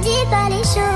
dit pas les choses.